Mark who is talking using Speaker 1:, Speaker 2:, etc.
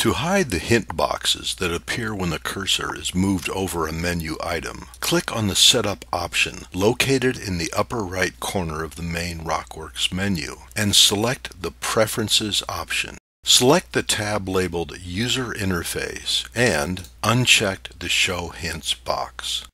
Speaker 1: To hide the hint boxes that appear when the cursor is moved over a menu item, click on the Setup option located in the upper right corner of the main Rockworks menu and select the Preferences option. Select the tab labeled User Interface and uncheck the Show Hints box.